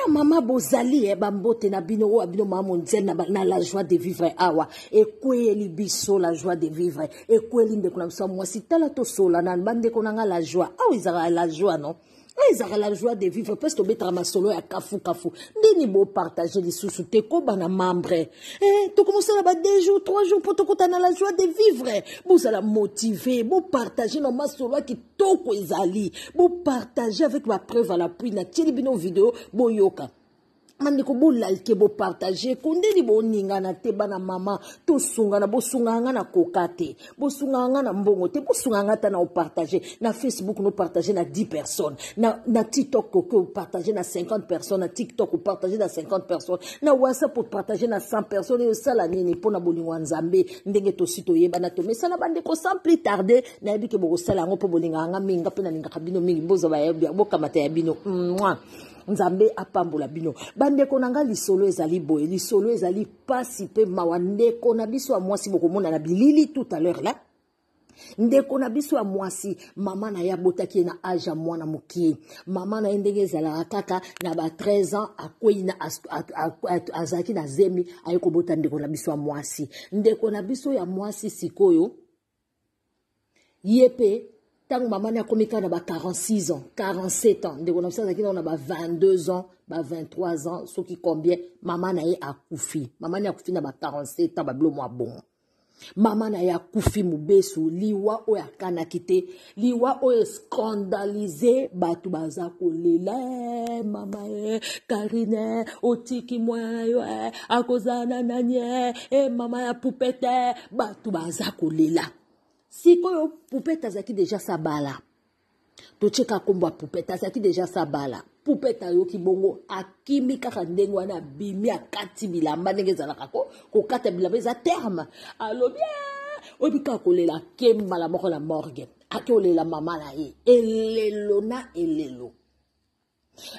na mama bozali eh, bambote na bino oyo bino mama mondial na, na la joie de vivre awa ekweyeli biso la joie de vivre ekweyeli ndeko na biso ya mwasi tala tosola na bandeko na ngai la joie awa ezalaka la joie non ezalaka la joie de vivre mpe tobetaka masolo ya kafukafu ndeni bopartage lisusu te koba na membre eh, tokomosala ba deux jours trois jours mpo tokota na la joie de vivre bozala motive bopartage na masolo ya kitoko toko ezali bopartage avec bapreuve à l'appui natieli bino video boyoka bandeko bolalike bopartage kondeni boningana te bana mama tosungana bosungaka ngai na koka te bosungaka ngai na mbongo te bosungaka ngai ata na opartage na facebook nopartage na 10 personnes na, na tiktok oke opartage na 50 personnes na tiktok opartage na 50 personnes na whatsapp opartage na 100 personnes eyo osala nini mpo na bolingo ya nzambe ndenge tosi toyebana tomesana bandeko sans plus tarde nayebi ke bokosala yango mpo bolingaka nga mingi nga mpe nalingaka bino mingi bozwa bayebi bokamata ya bino mwa nzambe apambola bino bandeko na ngai lisolo ezali boye lisolo ezali mpasi mpe mawa ndeko na biso ya mwasi bokomona na bilili tout à l'heure là ndeko na biso ya mwasi mama na ye abotaki ye na age ya mwana mokie mama na ye ndenge ezalaka kaka na ba 13 ans akwei azalaki na zemi aye kobota ndeko na biso ya mwasi ndeko na biso ya mwasi sikoyo ye mpe ntango mama ne akomi kaka na ba 46 ans 47 ans ndeko na biso azalaki nao na ba 22 ans ba 23 ans soki combien mama na ye akufi mama ne akufi na ba 47 ans babilo mwa bongo mama na ye akufi mobesu liwa oyo akanaki te liwa oyo escandalise bato baza kolela eh, mama e eh, karine eh, otiki mwana yo e akozala na nani e mama ya pupete bato baza kolela sikoyo pupete azalaki deja sabala totyeka nkombo ya pupete azalaki deja sabala pupete ayoki bongo akimi kaka ndenge wana abimi akati bilamba ndenge ezalaka ko kokata bilamba eza terme alobi ah, oyebi kaka kolela ake mbala moko na morgue ake olela mama na ye elelo na elelo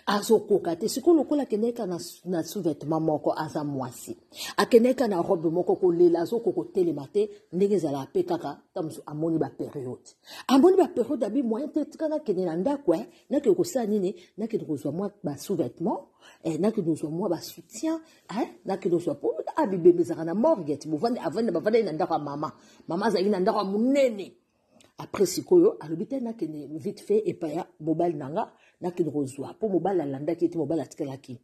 azokoka te sikoyo lokola akendeka na, na sous-vêtement moko aza mwasi akendeka na robe moko kolela azokoka kotelema te ndenge ezala mpe kaka ta mosu amoni baperiode amoni baperiode abi moyen te tika nakende na ndako e eh. nakende kosala nini nakende kozwa mwa basous-vêtement eh, nakende kozwa mwa basoutien eh, nakende kozwa po a bibembe ezalaka na morgue ti bovandi avandi bavandaki na ndako ya mama mama azalaki na ndako ya monene après sikoyo alobi te nakende vite fait epai ya mobali na nga nakende kozwa mpo mobali alandaki ete mobali atikalaki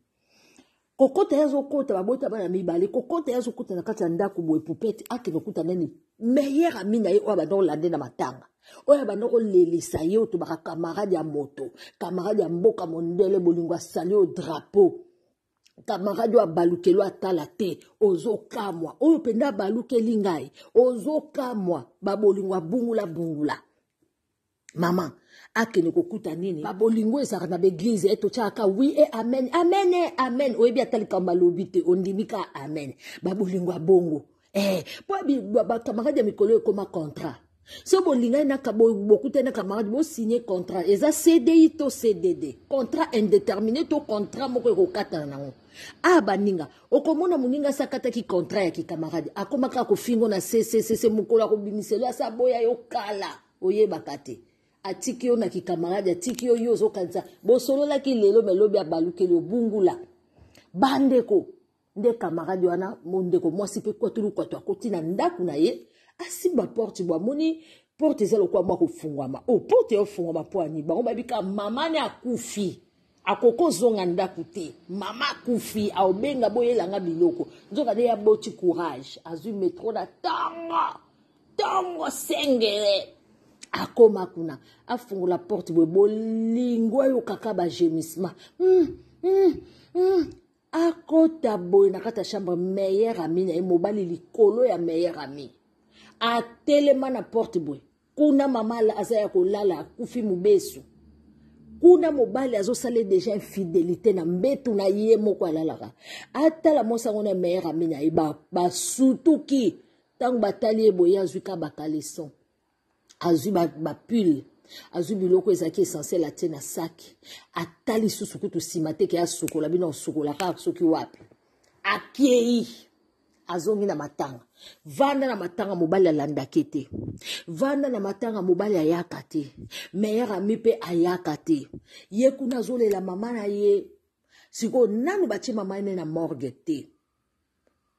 kokota ye azokota babota bana mibale kokota ye azokota na kati ya ndako boye pupete akende okuta nani meilleur ami na ye oyo abanda kolande na matanga oyo abanda kolelisa ye otobaka kamarade ya moto kamarade ya mboka mondele bolingo asali oyo drapo kamarade oyo abalukeli atala te ozokamwa oyo mpenza abalukeli ngai ozokamwa babolingo abungula bungula mama akende kokuta nini babolingo ezalaka na baeglize e eh, totyaka wi e eh, amen amen e amen oyebi ata likambo alobi te ondimi ka amen babolingo ya bongo e mpo bakamarade ya mikolo ekoma contrat so bolingani naka bokutani na camarade bosigne contrat eza cdi to cdd contrat indeterminé to contrat moko ekokatana nango a ah, baninga okomona moninga asi akataki contrat ya kikamarade akomaka kofingo na ccc mokolo akobimiselo asi aboya yo kala oyebaka te atiki yo na kikamarade atiki yo yo ozokanisa bosololaki lelo me lobi abalukeli obungula bandeko nde kamarade wana mondeko mwasi mpe kwatulu kwatu akoti na ndako na ye asimba porte bo amoni porte eza lokola mwa kofungwama o oh, porte eofungwama mpo ani bango bayebi ka mama ne akufi akoki ozonga ndako te mama akufi aobenga boyelanga biloko nzoka nde ya boti courage azwi metro na ntongo ntongo sengele akoma kuna afungola porte boye bolingo ayokaka bagemissement mm, mm, mm. akota boye na kati ya chambre meilleur ami na ye mobali likolo ya meilleur ami atelema na porte boye kuna mama aza ya kolala akufi mobesu kuna mobali azosala deja infidélité na mbetu na ye moko alalaka atala mwasi yango na meilleur ami na ye basutuki ba ntango batali ye boye azwi ka bakaleson azwi bapule ba azwi biloko ezalaki essentiel atie na saki ata lisusu kutu nsima te ke asukola bino osukolaka soki wapi akei azongi na matanga vanda na matanga mobali alandaki te vanda na matanga mobali ayaka te meyere ami mpe ayaka te ye kuna azolela mama na ye sikoyo nanu batie mama ene na morgue te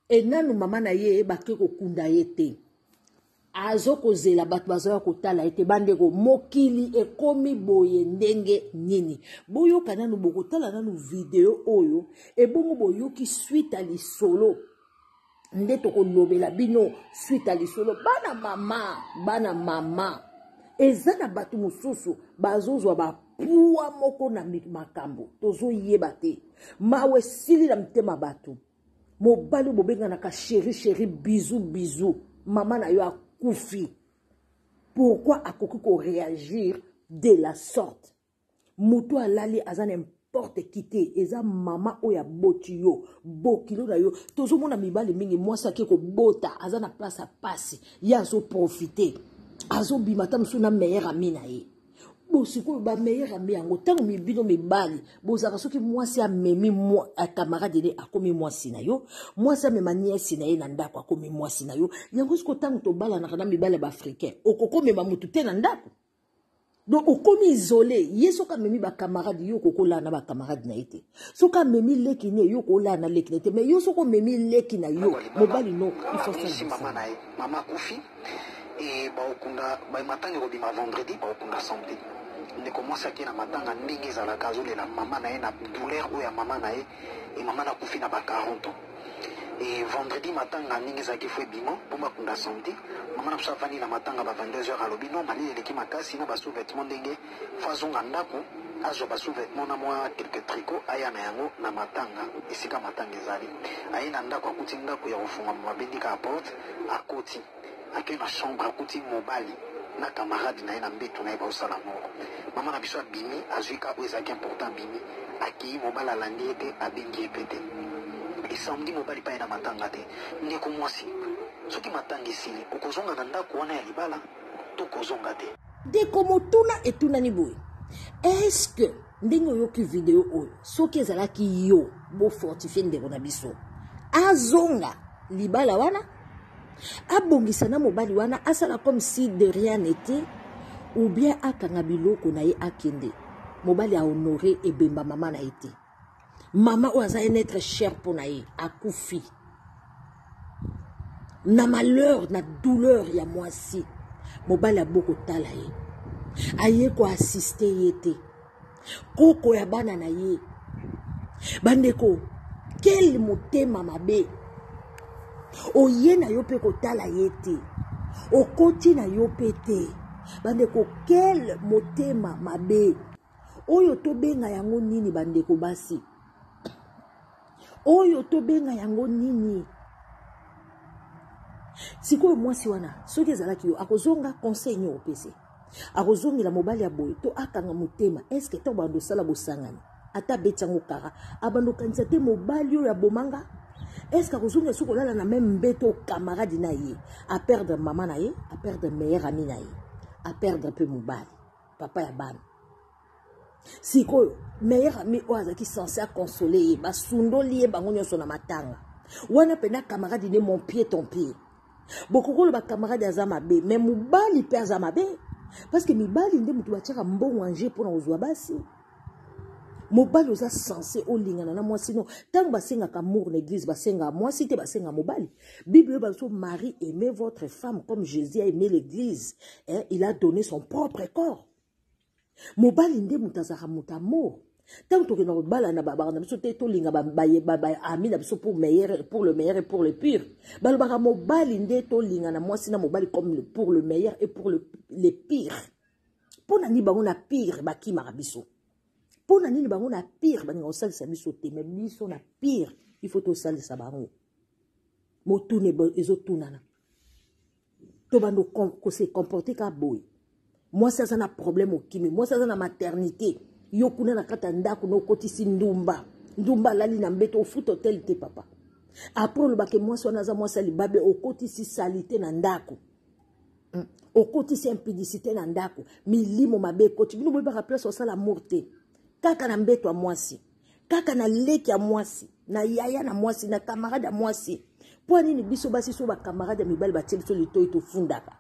e nanu mama na ye ebake kokunda ye te azokozela bato bazoya kotala ye te bandeko mokili ekomi boye ndenge nini boyoka nanu bokotala nanu video oyo ebongo boyoki suite ya lisolo nde tokolobela bino suite ya lisolo bana mama bana mama eza na bato mosusu bazozwa ba pua moko na makambo tozoyeba te mawa esili na mitema bato mobali oyo bobenganaka sheri sheri bizu bizu mama na yo akufi pourkui akoki koreagir de la sorte moto alali aza na importe ki te eza mama oyo aboti yo bokilo na yo tozomona mibali mingi mwasi ake kobota aza na place ya mpasi ye azoprofite azobima ata mosusu na meilleur ami na ye bo sikoyo ba meilleur ami yango ntango bino mibali bozalaka soki mwasi amemi camarade ne akomi mwasi na yo mwasi amema niesi na ye na ndako akomi mwasi na yo yango sikoyo ntango tobalanaka na mibali ya baafricain okokomema motu te na ndako donc okomi isole ye soki amemi bacamarade yo okokolala na bacamarade na ye te soki amemi leki ne yo okolala na leki ne te mais yo soki omemi leki na yo mobali no ifosi mama na ye mama akufi e baokunda matanga ekobima vendredi baokunda samedi ndeko mwasi ake na matanga ndenge ezalaka azolela mama na ye na douleur oyo ya mama na ye e mama na akufi na ba 40 ans e vendredi matanga ndenge ezalaki fo ebima mpo bakunda samedi mama na biso avandi na matanga ba 22 heures alobi no malili eleki makasi na basous-vêtement ndenge faut azonga ndaku azwa ba sous vetements na mwa quelques tricots aya na yango na matanga esika matanga ezali aye na ndaku akuti ndaku ya kofungwama babendi kaka porte akoti ake na chambre akuti mobali na camarade na ye na mbetu na ye baosala moko mama na biso abimi azwi ka oyo ezalaki important abimi akeyi mobali alandi ye te abengi ye pe te et samedi mobali paye na matanga te ndeko mwasi soki matanga esili okozonga na ndaku wana ya libala to kozonga te. ndeko motuna etunani boye eske ndenge oyoki video oyo soki ezalaki yo bofortifie ndeko na biso azonga libala wana abongisa na mobali wana asala comme si de rien n'était ou bien akanga biloko na ye akende mobali ahonore ebemba mama na ye te mama oyo aza un être cher mpo na ye akufi na malheur na douleur ya mwasi mobali abo kotala ye aye koasiste ye te koko ya bana na ye bandeko kel motema mabe oye na yo mpe kotala ye te okoti na yo mpe te bandeko kel motema mabe oyo tobenga yango nini bandeko basi oyo tobenga yango nini sikoyo mwasi wana soki ezalaki yo akozonga conseil nini opesi akozongela mobali ya boye to akanga motema eske to bando osala bosangani ata abeti yango kara abando okanisa te mobali oyo abomanga eske akozongela soki olala na meme mbeto camarade na ye aperdre mama na ye aperdre meilleur ami na ye aperdre mpe mobali papa ya bana sikoyo meilleur ami oyo azalaki sense aconsole ye basundoli ye bango nyonso na matanga wana mpena camarade ne mon pied ton pied bokoki oloba camarade aza mabe me mobali mpe aza mabe parce que mibali nde moto batiaka mbongo ange mpo na kozwa basi mobali oza sense olingana na mwasi no ntango basengaka amour na eglise basengaka mwasi te basengaka mobali Bible oyo bazo mari aimez votre femme comme Jésus a aimé l'église. Eh, il a donné son propre corps. Mobali nde moto azalaka moto amour. Tant que nous bala na baba na biso te to linga ba ba ba ami na biso pour meilleur pour le meilleur et pour le pire. Balo baka mobali nde to linga na mwasi na mobali comme le, pour le meilleur et pour le les pires. Pona ni bango na pire ba ki mara biso. Pona ni bango na pire ba ni osalisa biso te mais biso na pire il faut to salisa bango. botuna ezotunana tobanda kose comporte ka boye mwasi aza na problème okimi mwasi aza na maternité yo kuna na kati ya ndako na okotisi ndumba ndumba alali na mbeto ofuta hotel te papa apres olobake mwasi wana aza mwasi ya libabe okotisi salite na ndako hmm. okotisi impudicité na ndako milimo mabe ekoti bino boyebaka place osala amour te kaka na mbeto ya mwasi kaka na leki ya mwasi na yaya na mwasi na camarade ya mwasi mpo nini biso basi so bacamarade ya mibali batie biso litoi tofundaka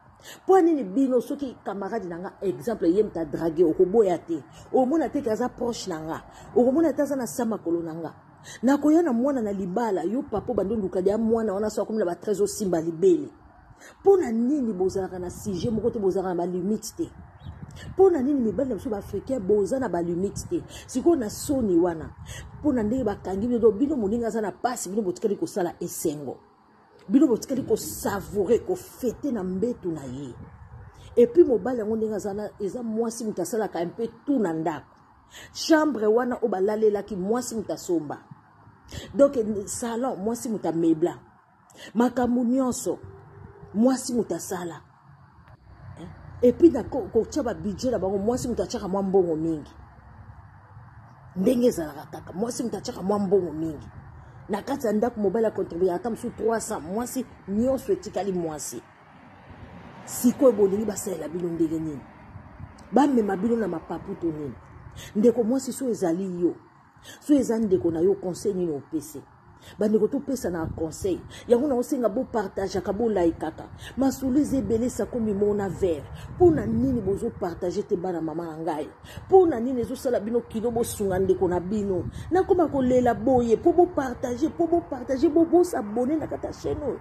mpo nini bino soki camarade na nga exemple ye mta drage okoboya te omona te ke aza proche na nga okomona te aza na sa makolo na nga nakoya na mwana na libala yo papa obandi oluka deya mwana wana so akomi na ba 13 osimba libele mpo na nini bozalaka na sujet moko te bozalaka na balimite te mpo na nini mibali na biso baafricain boza na balimite te sikoyo na soni wana mpo na ndenge bakangi bino to bino moninga aza na mpasi bino botikali kosala esengo bino botikali kosavoure kofete na mbetu na ye epuis mobali yango ndenge aza eza mwasi moto asalaka mpe tu na ndako chambre wana oyo balalelaki mwasi moto asomba donk salon mwasi moto amebla makambo nyonso mwasi moto asala epuis na kotya babudget na bango mwasi moto atyaka mwa mbongo mingi ndenge ezalaka kaka mwasi moto atyaka mwa mbongo mingi na kati ya ndako mobali akontribue ata mosusu 300 mwasi nyonso etikali mwasi sikoyo bolingi basalela bino ndenge nini bamema bino na mapapu to nini ndeko mwasi so ezali yo so eza ndeko na yo conseil nini opesi bandeko topesa na conseil yango na osenga bopartageaka bolaikaka masolo eza ebele sakomi mona vere mpo na nini bozopartage te bana mama na ngai mpo na nini ezosala bino kilo bosunga ndeko na bino nakoma kolela boye mpo bopartage mpo bopartage bobosabone na kata chaine oyo